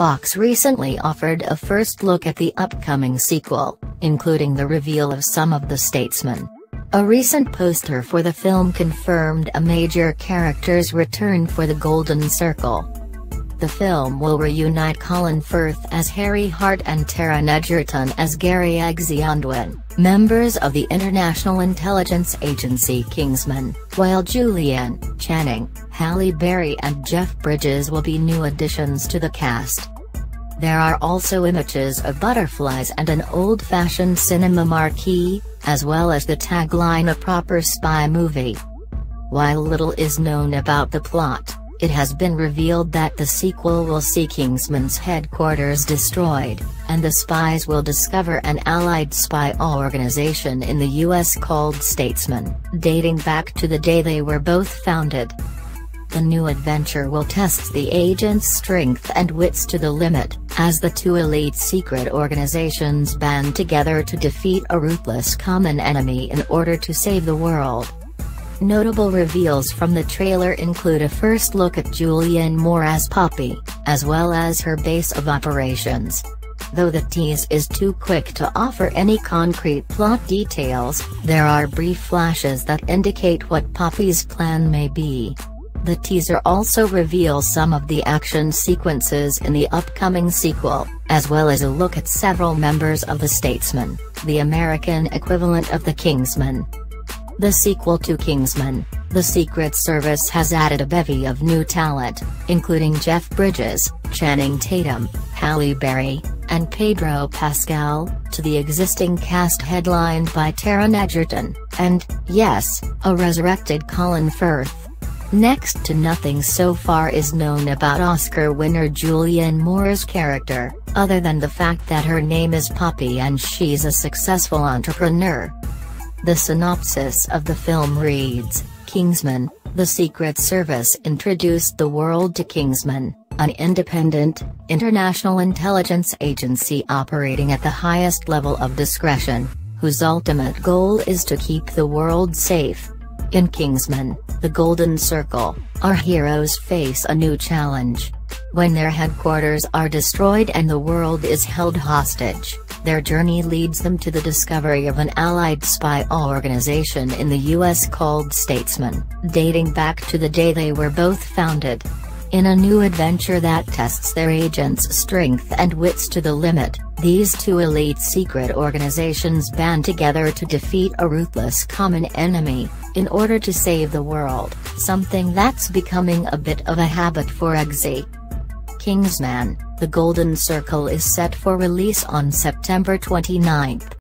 Fox recently offered a first look at the upcoming sequel, including the reveal of some of the Statesman. A recent poster for the film confirmed a major character's return for the Golden Circle. The film will reunite Colin Firth as Harry Hart and Taron Egerton as Gary Eggsy Unwin, members of the international intelligence agency Kingsman, while Julianne, Channing, Halle Berry and Jeff Bridges will be new additions to the cast. There are also images of butterflies and an old-fashioned cinema marquee, as well as the tagline a proper spy movie. While little is known about the plot, it has been revealed that the sequel will see Kingsman's headquarters destroyed, and the spies will discover an allied spy organization in the US called Statesman, dating back to the day they were both founded. The new adventure will test the agent's strength and wits to the limit, as the two elite secret organizations band together to defeat a ruthless common enemy in order to save the world. Notable reveals from the trailer include a first look at Julianne Moore as Poppy, as well as her base of operations. Though the tease is too quick to offer any concrete plot details, there are brief flashes that indicate what Poppy's plan may be. The teaser also reveals some of the action sequences in the upcoming sequel, as well as a look at several members of the Statesman, the American equivalent of the Kingsman. The sequel to Kingsman, The Secret Service has added a bevy of new talent, including Jeff Bridges, Channing Tatum, Halle Berry, and Pedro Pascal, to the existing cast headlined by Taron Egerton, and, yes, a resurrected Colin Firth. Next to nothing so far is known about Oscar winner Julianne Moore's character, other than the fact that her name is Poppy and she's a successful entrepreneur. The synopsis of the film reads, Kingsman, the Secret Service introduced the world to Kingsman, an independent, international intelligence agency operating at the highest level of discretion, whose ultimate goal is to keep the world safe. In Kingsman, the Golden Circle, our heroes face a new challenge. When their headquarters are destroyed and the world is held hostage, their journey leads them to the discovery of an allied spy organization in the US called Statesman, dating back to the day they were both founded. In a new adventure that tests their agents' strength and wits to the limit, these two elite secret organizations band together to defeat a ruthless common enemy, in order to save the world, something that's becoming a bit of a habit for Eggsy. Kingsman, The Golden Circle is set for release on September 29.